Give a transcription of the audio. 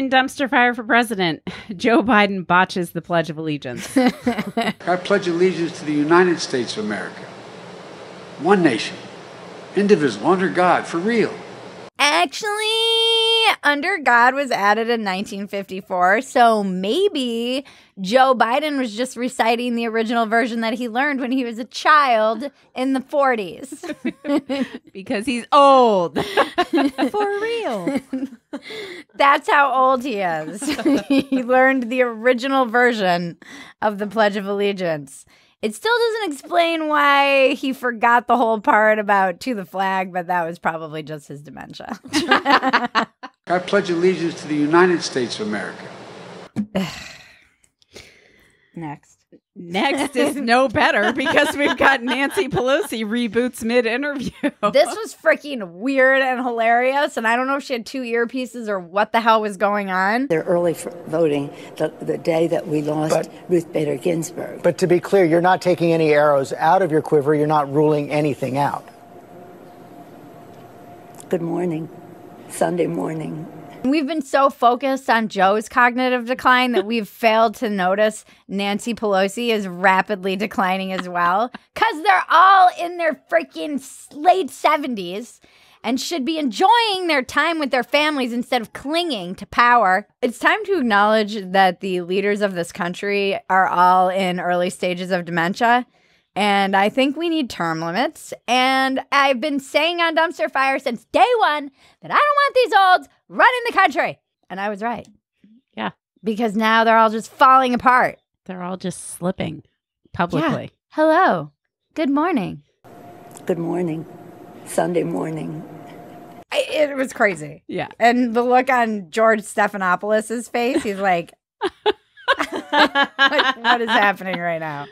In dumpster fire for president, Joe Biden botches the Pledge of Allegiance. I pledge allegiance to the United States of America, one nation, indivisible, under God, for real. Actually, Under God was added in 1954, so maybe Joe Biden was just reciting the original version that he learned when he was a child in the 40s. because he's old. For real. That's how old he is. he learned the original version of the Pledge of Allegiance. It still doesn't explain why he forgot the whole part about to the flag, but that was probably just his dementia. I pledge allegiance to the United States of America. Next. Next is no better because we've got Nancy Pelosi reboots mid interview. This was freaking weird and hilarious, and I don't know if she had two earpieces or what the hell was going on. They're early for voting the, the day that we lost But- Ruth Bader Ginsburg. But to be clear, you're not taking any arrows out of your quiver. You're not ruling anything out. Good morning. Sunday morning. We've been so focused on Joe's cognitive decline that we've failed to notice Nancy Pelosi is rapidly declining as well. Because they're all in their freaking late 70s and should be enjoying their time with their families instead of clinging to power. It's time to acknowledge that the leaders of this country are all in early stages of dementia. And I think we need term limits. And I've been saying on Dumpster Fire since day one that I don't want these olds running the country. And I was right. Yeah. Because now they're all just falling apart. They're all just slipping publicly. Hello. Good morning. Good morning. Sunday morning. I, it was crazy. Yeah. And the look on George Stephanopoulos' face, he's like, like, what is happening right now?